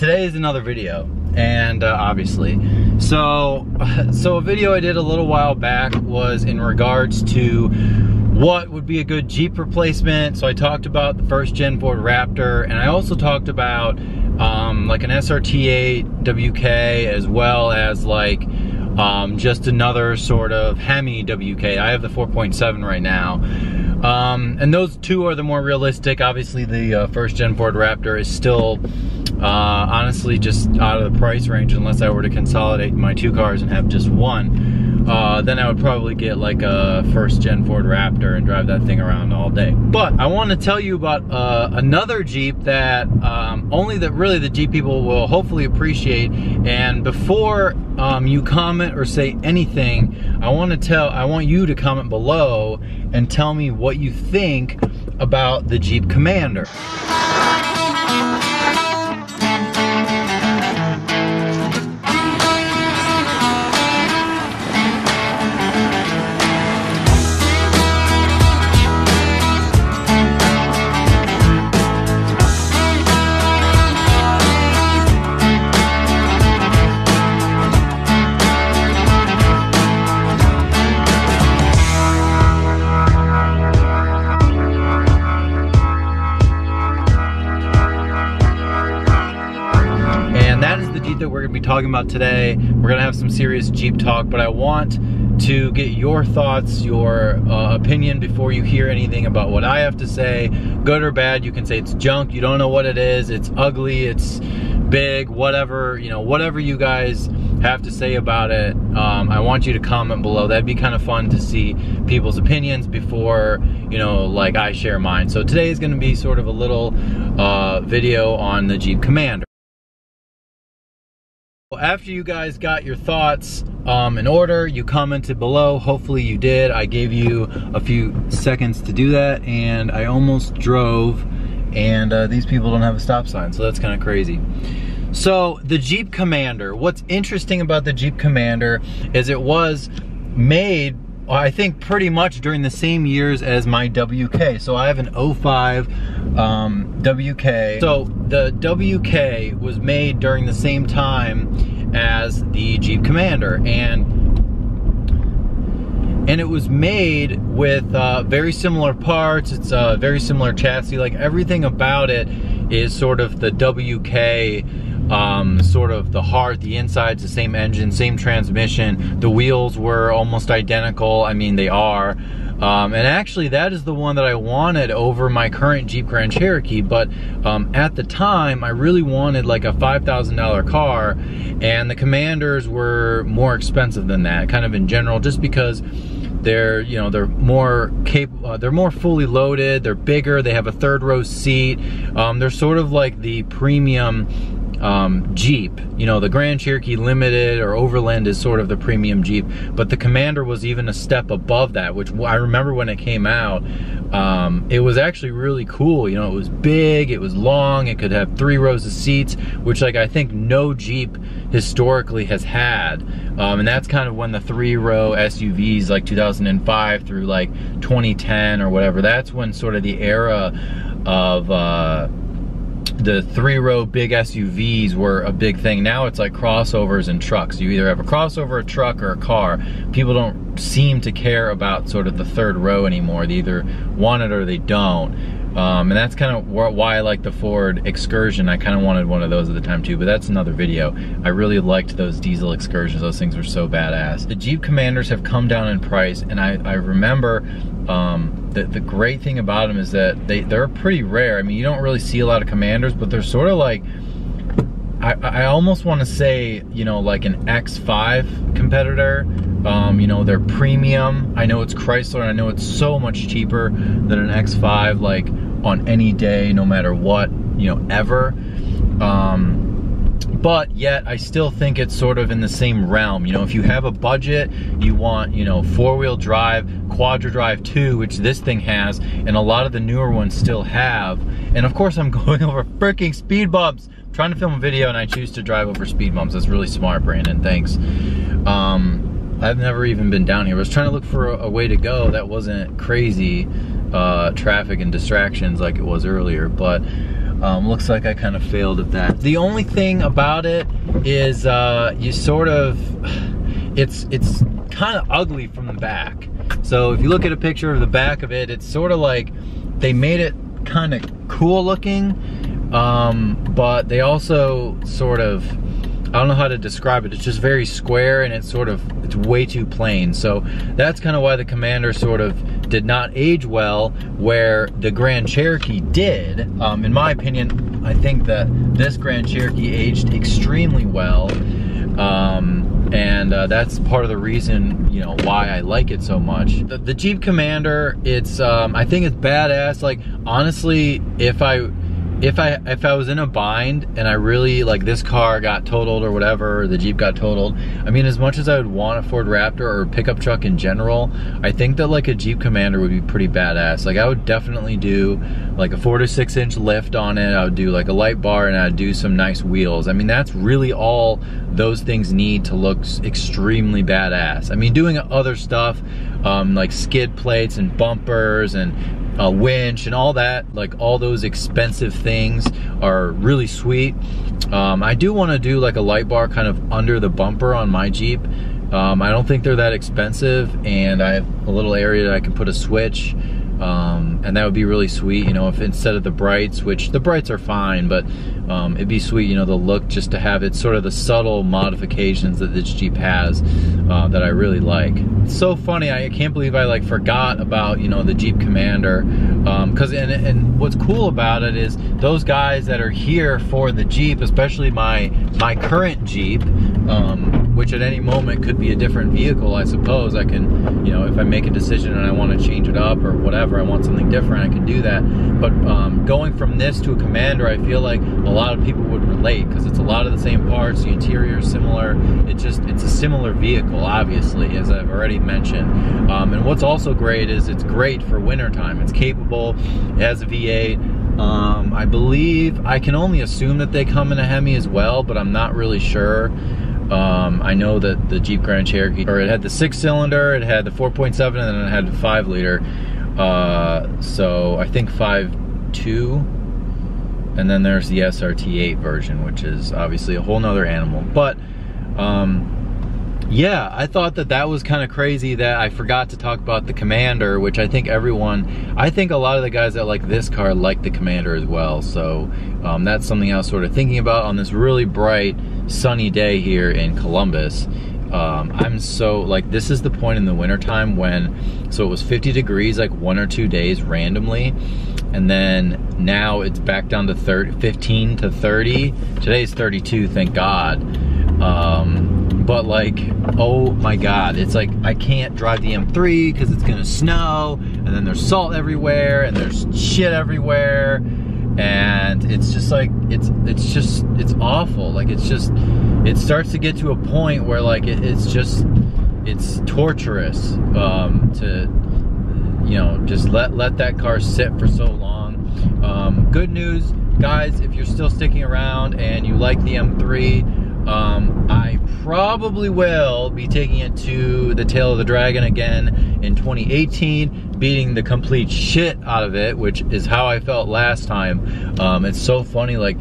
today is another video, and uh, obviously. So, so a video I did a little while back was in regards to what would be a good Jeep replacement. So I talked about the first gen Ford Raptor, and I also talked about um, like an SRT8 WK as well as like um, just another sort of Hemi WK. I have the 4.7 right now. Um, and those two are the more realistic. Obviously the uh, first gen Ford Raptor is still uh, honestly just out of the price range unless I were to consolidate my two cars and have just one uh, then I would probably get like a first gen Ford Raptor and drive that thing around all day. But I want to tell you about uh, another Jeep that um, only that really the Jeep people will hopefully appreciate. And before um, you comment or say anything, I want to tell, I want you to comment below and tell me what you think about the Jeep Commander. That we're gonna be talking about today. We're gonna have some serious Jeep talk, but I want to get your thoughts, your uh, opinion before you hear anything about what I have to say. Good or bad, you can say it's junk, you don't know what it is, it's ugly, it's big, whatever, you know, whatever you guys have to say about it, um, I want you to comment below. That'd be kind of fun to see people's opinions before, you know, like I share mine. So today is gonna be sort of a little uh, video on the Jeep Commander. After you guys got your thoughts um, in order, you commented below. Hopefully you did. I gave you a few seconds to do that and I almost drove and uh, these people don't have a stop sign, so that's kind of crazy. So the Jeep Commander, what's interesting about the Jeep Commander is it was made I think pretty much during the same years as my WK. So I have an 05 um, WK. So the WK was made during the same time as the Jeep Commander and and it was made with uh, very similar parts. It's a very similar chassis. Like everything about it is sort of the WK um, sort of the heart, the inside's the same engine, same transmission. The wheels were almost identical. I mean, they are. Um, and actually, that is the one that I wanted over my current Jeep Grand Cherokee. But um, at the time, I really wanted like a $5,000 car, and the Commanders were more expensive than that, kind of in general, just because they're you know they're more capable uh, they're more fully loaded they're bigger they have a third row seat um, they're sort of like the premium um, Jeep. You know, the Grand Cherokee Limited or Overland is sort of the premium Jeep, but the Commander was even a step above that, which I remember when it came out, um, it was actually really cool. You know, it was big, it was long, it could have three rows of seats, which like I think no Jeep historically has had. Um, and that's kind of when the three row SUVs like 2005 through like 2010 or whatever, that's when sort of the era of uh, the three row big SUVs were a big thing. Now it's like crossovers and trucks. You either have a crossover, a truck, or a car. People don't seem to care about sort of the third row anymore. They either want it or they don't. Um, and that's kind of why I like the Ford Excursion. I kind of wanted one of those at the time too, but that's another video. I really liked those diesel Excursions. Those things were so badass. The Jeep Commanders have come down in price, and I, I remember um, the, the great thing about them is that they, they're pretty rare. I mean, you don't really see a lot of Commanders, but they're sort of like, I, I almost want to say, you know, like an X5 competitor. Um, you know, they're premium. I know it's Chrysler, I know it's so much cheaper than an X5, like on any day, no matter what, you know, ever. Um, but yet I still think it's sort of in the same realm. You know, if you have a budget, you want, you know, four-wheel drive, Quadra Drive 2, which this thing has, and a lot of the newer ones still have. And of course I'm going over freaking speed bumps. I'm trying to film a video and I choose to drive over speed bumps. That's really smart, Brandon, thanks. Um, I've never even been down here. I was trying to look for a, a way to go that wasn't crazy uh, traffic and distractions like it was earlier, but um, looks like I kind of failed at that. The only thing about it is uh, you sort of, it's, it's kind of ugly from the back. So if you look at a picture of the back of it, it's sort of like they made it kind of cool looking, um, but they also sort of, I don't know how to describe it. It's just very square and it's sort of, it's way too plain. So that's kind of why the Commander sort of did not age well where the Grand Cherokee did. Um, in my opinion, I think that this Grand Cherokee aged extremely well. Um, and uh, that's part of the reason you know why I like it so much. The, the Jeep Commander, it's um, I think it's badass. Like honestly, if I if I if I was in a bind and I really like this car got totaled or whatever, or the Jeep got totaled, I mean as much as I would want a Ford Raptor or a pickup truck in general, I think that like a Jeep Commander would be pretty badass. Like I would definitely do like a four to six inch lift on it. I would do like a light bar and I'd do some nice wheels. I mean that's really all those things need to look extremely badass. I mean doing other stuff um, like skid plates and bumpers and a winch and all that, like all those expensive things are really sweet. Um, I do want to do like a light bar kind of under the bumper on my Jeep. Um, I don't think they're that expensive and I have a little area that I can put a switch um, and that would be really sweet, you know, if instead of the brights, which the brights are fine, but um, it'd be sweet, you know, the look just to have it sort of the subtle modifications that this Jeep has uh, that I really like. It's so funny, I can't believe I like forgot about, you know, the Jeep Commander. Because, um, and, and what's cool about it is those guys that are here for the Jeep, especially my, my current Jeep, um, which at any moment could be a different vehicle, I suppose. I can, you know, if I make a decision and I want to change it up or whatever, I want something different, I can do that. But um, going from this to a Commander, I feel like a lot of people would relate because it's a lot of the same parts, the interior is similar. It just, it's a similar vehicle, obviously, as I've already mentioned. Um, and what's also great is it's great for wintertime. It's capable, it has a V8, um, I believe, I can only assume that they come in a Hemi as well, but I'm not really sure. Um, I know that the Jeep Grand Cherokee, or it had the six cylinder, it had the 4.7, and then it had the five liter. Uh, so I think 5.2, and then there's the SRT8 version, which is obviously a whole nother animal. But um, yeah, I thought that that was kind of crazy that I forgot to talk about the Commander, which I think everyone, I think a lot of the guys that like this car like the Commander as well. So um, that's something I was sort of thinking about on this really bright, sunny day here in Columbus. Um, I'm so, like, this is the point in the wintertime when, so it was 50 degrees like one or two days randomly. And then now it's back down to 30, 15 to 30. Today's 32, thank God. Um, but like, oh my God, it's like I can't drive the M3 because it's gonna snow and then there's salt everywhere and there's shit everywhere and it's just like, it's it's just, it's awful. Like it's just, it starts to get to a point where like it, it's just, it's torturous um, to, you know, just let, let that car sit for so long. Um, good news, guys, if you're still sticking around and you like the M3, um, I probably will be taking it to the Tail of the Dragon again in 2018, beating the complete shit out of it, which is how I felt last time. Um, it's so funny, like,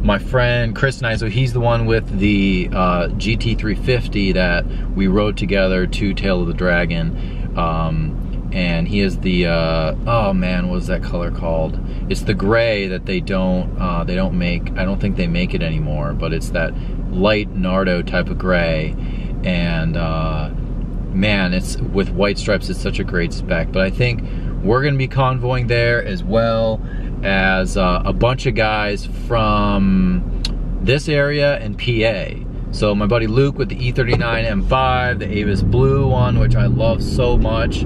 my friend Chris and I, so he's the one with the uh, GT350 that we rode together to Tail of the Dragon. Um, and he is the uh, oh man, what is that color called? It's the gray that they don't uh, they don't make. I don't think they make it anymore, but it's that light Nardo type of gray, and uh, man, it's with white stripes. It's such a great spec. But I think we're gonna be convoying there as well as uh, a bunch of guys from this area and PA. So my buddy Luke with the E39 M5, the Avus Blue one, which I love so much.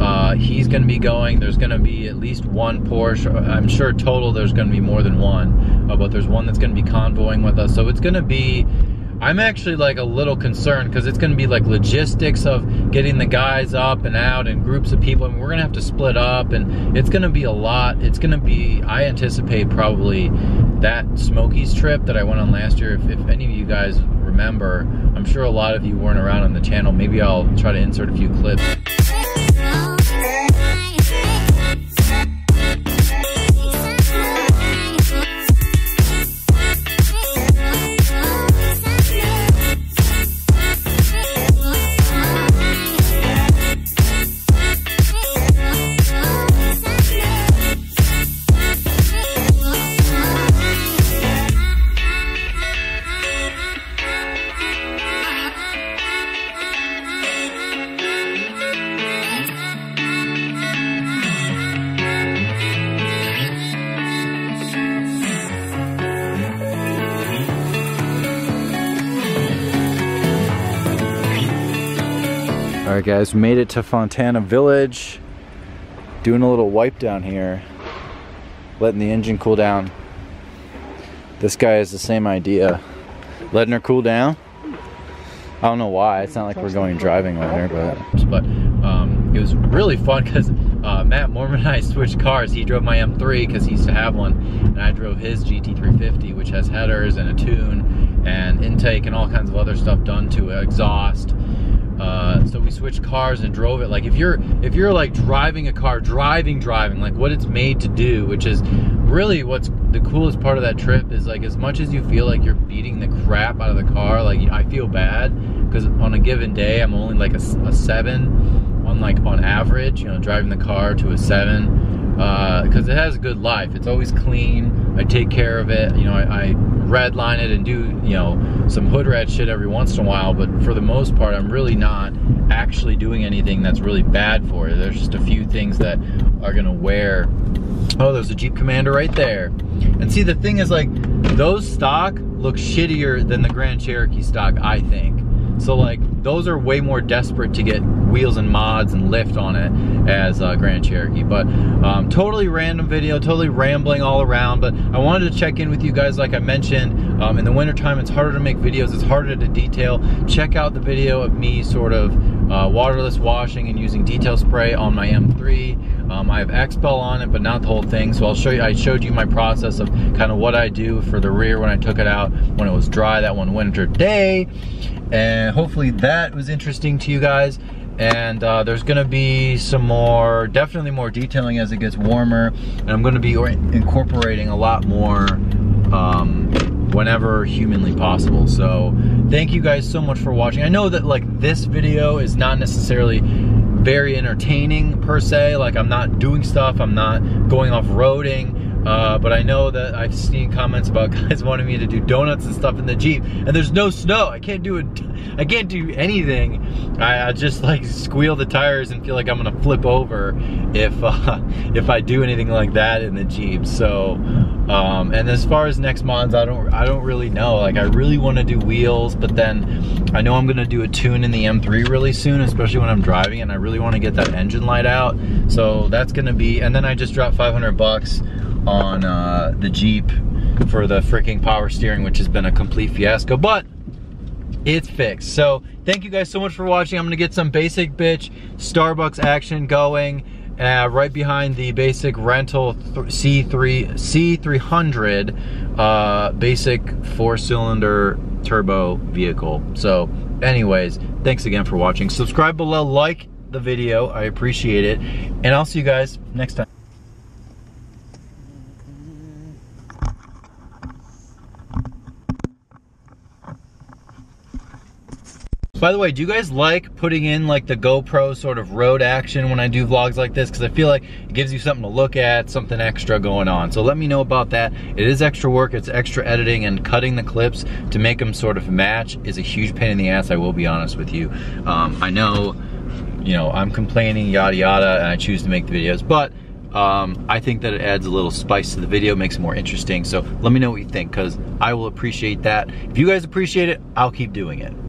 Uh, he's gonna be going, there's gonna be at least one Porsche. I'm sure total there's gonna be more than one, uh, but there's one that's gonna be convoying with us. So it's gonna be, I'm actually like a little concerned because it's gonna be like logistics of getting the guys up and out and groups of people and we're gonna have to split up and it's gonna be a lot. It's gonna be, I anticipate probably that Smokies trip that I went on last year, if, if any of you guys remember, I'm sure a lot of you weren't around on the channel, maybe I'll try to insert a few clips. Guys, made it to Fontana Village. Doing a little wipe down here. Letting the engine cool down. This guy has the same idea. Letting her cool down. I don't know why. It's not like we're going driving with her, but but um, it was really fun because uh, Matt Mormon and I switched cars. He drove my M3 because he used to have one, and I drove his GT350, which has headers and a tune and intake and all kinds of other stuff done to it, exhaust. Uh, so we switched cars and drove it. Like if you're if you're like driving a car, driving, driving, like what it's made to do, which is really what's the coolest part of that trip is like as much as you feel like you're beating the crap out of the car, like I feel bad because on a given day I'm only like a, a seven on like on average, you know, driving the car to a seven because uh, it has a good life. It's always clean. I take care of it. You know, I, I redline it and do you know some hood red shit every once in a while. But for the most part, I'm really not actually doing anything that's really bad for it. There's just a few things that are gonna wear. Oh, there's a Jeep Commander right there. And see, the thing is like those stock look shittier than the Grand Cherokee stock, I think. So like those are way more desperate to get wheels and mods and lift on it as uh, Grand Cherokee. But um, totally random video, totally rambling all around. But I wanted to check in with you guys like I mentioned. Um, in the wintertime, it's harder to make videos. It's harder to detail. Check out the video of me sort of uh, waterless washing and using detail spray on my M3. Um, I have XPEL on it, but not the whole thing. So I'll show you, I showed you my process of kind of what I do for the rear when I took it out when it was dry that one winter day and hopefully that was interesting to you guys and uh, there's gonna be some more definitely more detailing as it gets warmer and I'm gonna be incorporating a lot more um, whenever humanly possible. So thank you guys so much for watching. I know that like this video is not necessarily very entertaining per se. Like I'm not doing stuff. I'm not going off-roading uh, but I know that I've seen comments about guys wanting me to do donuts and stuff in the Jeep, and there's no snow. I can't do it. I can't do anything. I, I, just like squeal the tires and feel like I'm gonna flip over if uh, if I do anything like that in the Jeep. So, um, and as far as next mods, I don't I don't really know. Like I really want to do wheels, but then I know I'm gonna do a tune in the M3 really soon, especially when I'm driving, and I really want to get that engine light out. So that's gonna be. And then I just dropped 500 bucks on uh, the Jeep for the freaking power steering, which has been a complete fiasco, but it's fixed. So thank you guys so much for watching. I'm gonna get some basic bitch Starbucks action going uh, right behind the basic rental C3 C300 uh, basic four cylinder turbo vehicle. So anyways, thanks again for watching. Subscribe below, like the video, I appreciate it. And I'll see you guys next time. By the way, do you guys like putting in like the GoPro sort of road action when I do vlogs like this? Because I feel like it gives you something to look at, something extra going on. So let me know about that. It is extra work, it's extra editing and cutting the clips to make them sort of match is a huge pain in the ass, I will be honest with you. Um, I know, you know, I'm complaining, yada yada, and I choose to make the videos, but um, I think that it adds a little spice to the video, makes it more interesting. So let me know what you think, because I will appreciate that. If you guys appreciate it, I'll keep doing it.